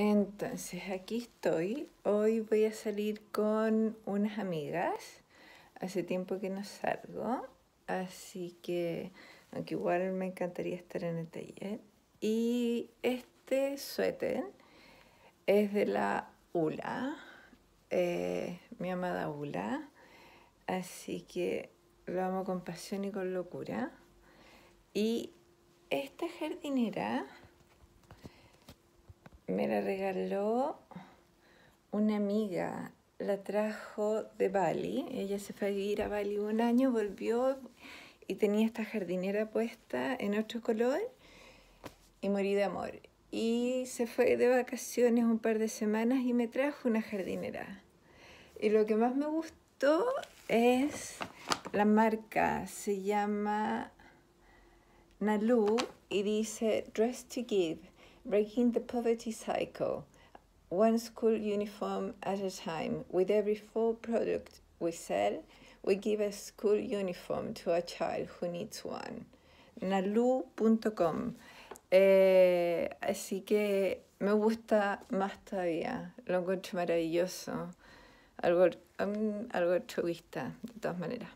Entonces, aquí estoy. Hoy voy a salir con unas amigas. Hace tiempo que no salgo, así que, aunque igual me encantaría estar en el taller. Y este suéter es de la ULA, eh, mi amada ULA. Así que lo amo con pasión y con locura. Y esta jardinera me la regaló una amiga, la trajo de Bali. Ella se fue a vivir a Bali un año, volvió y tenía esta jardinera puesta en otro color y morí de amor. Y se fue de vacaciones un par de semanas y me trajo una jardinera. Y lo que más me gustó es la marca, se llama Nalu y dice Dress to Give breaking the poverty cycle, one school uniform at a time. With every four product we sell, we give a school uniform to a child who needs one. nalu.com. Eh, así que me gusta más todavía, lo encuentro maravilloso, algo, um, algo altruista de todas maneras.